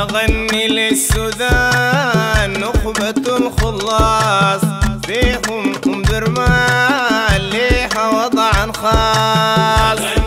أغني للسودان نخبة الخلاص فيهم أم درمان ليها وضعا خاص.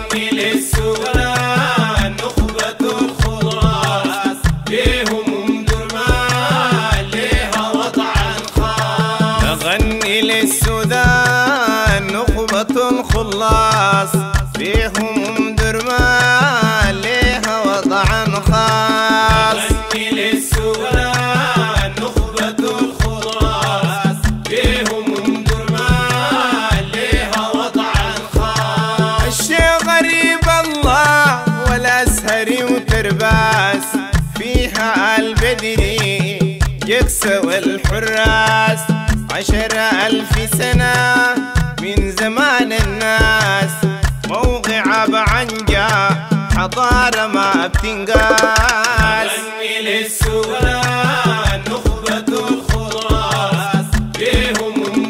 والحراس عشر ألف سنة من زمان الناس. موقع بعنجا حضارة ما بتنقاس. للسودان نخبة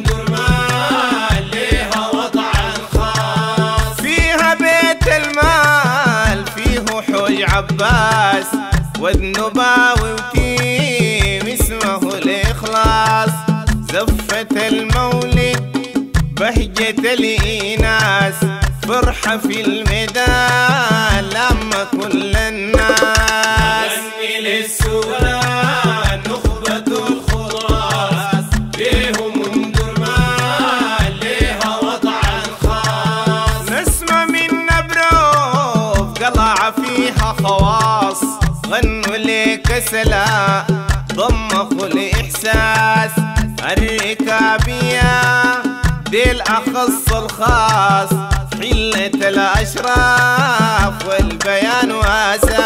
درمان ليها وضعا خاص. فيها بيت المال فيه حوج عباس. والنباوي زفة المولد بهجة الإناس فرحة في الميدان لما كل الناس. أغني للسودان نخبة الخلاص فيهم أم درمان ليها وضعا خاص. نسمة من نبروف قلع فيها خواص. غنوا ليك سلا ضمخوا الإحساس الركابية دي الأخص الخاص حلة الأشراف والبيان وأساس.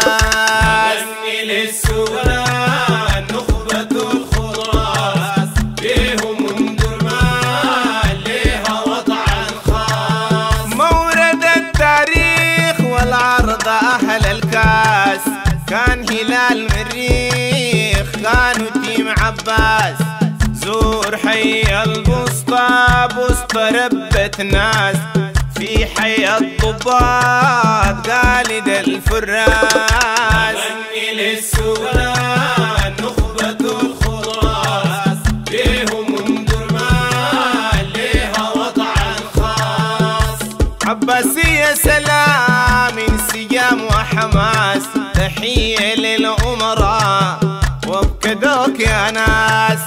أغني للسودان نخبة الخلاص فيهم أم درمان ليها وضعا خاص. مورد التاريخ والعرض أهل الكاس كان هلال مريخ كانوا تيم عباس. زور حي البسطى بسطى ربة ناس. في حي الضباط قالد الفراس. أغني للسودان نخبة أم درمان ليها وضعا خاص. عباسية سلام انسجام وحماس. تحية للأمراء وبكدوك يا ناس.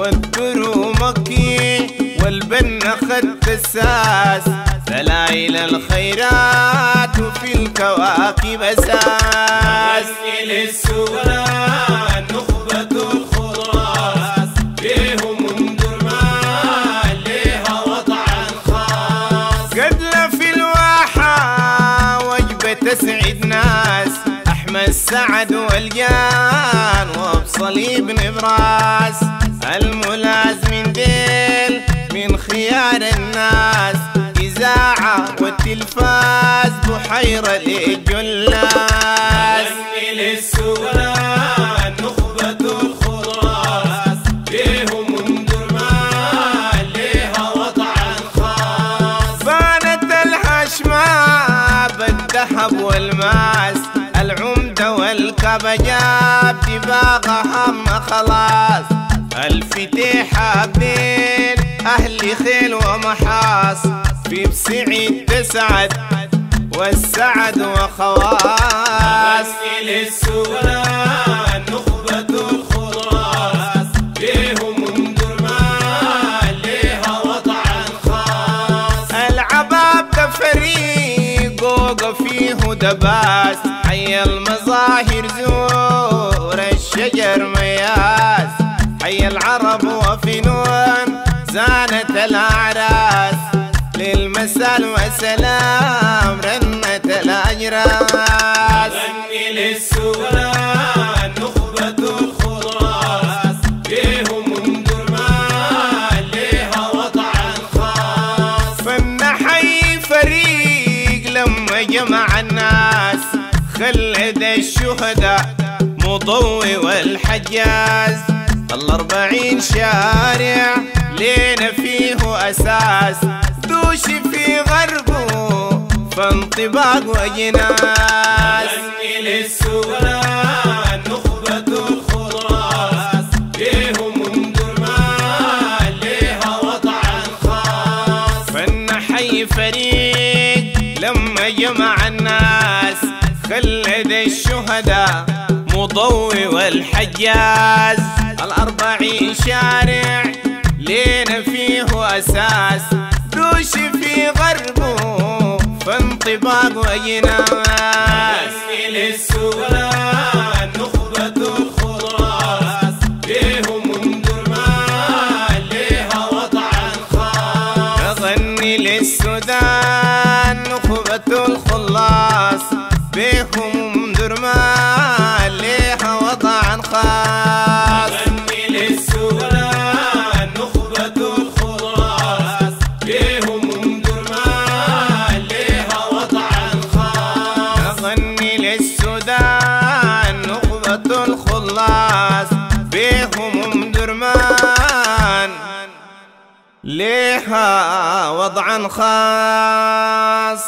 والدرو مكي والبن خد الساس دلائل الخيرات وفي الكواكب أساس. للسودان نخبة الخلاص فيهم أم درمان ليها وضعا خاص. قتل في الواحة وجبة تسعد ناس. أحمد سعد والجان وبصليب نبراس الملاز من ديل من خيار الناس إذاعة والتلفاز بحيرة للجلاس. للسودان نخبة الخلاص فيهم أم درمان ليها وضعا خاص. بانت الهشمة بالذهب والماس العمدة والكبجاب دباغة هم خلاص. الفتيحة بين أهل خيل ومحاص في بسعيد تسعد والسعد وخواص. للسودان نخبة الخلاص. أم درمان ليها وضعا خاص. العباب ده فريق وقف فيه دباس. حي المظاهر زور حي العرب وفنون زانت الأعراس. للمسال وسلام رنت الأجراس. أغني للسودان نخبة الخلاص فيهم أم درمان ليها وضعا خاص. فن حي فريق لما جمع الناس. خلد الشهداء مضوي والحجاز. الأربعين شارع لينا فيه أساس. دوش في غربه فانطباق واجناس ليهم ليها فريق لما جمع الناس. خلد الشهداء مضوي والحجاز. الأربعين شارع لينا فيه أساس. دوش في غربه فانطباق نخبة الخراس. ام درمان ليها وضع خاص أغني للسودان نخبة الخلاص. بيهم وضع خاص غني للسودان نخبة الخراس. بيهم ام درمان ليها وضع خاص. أغني للسودان نخبة الخلاص. بيهم ام درمان ليها وضعا خاص.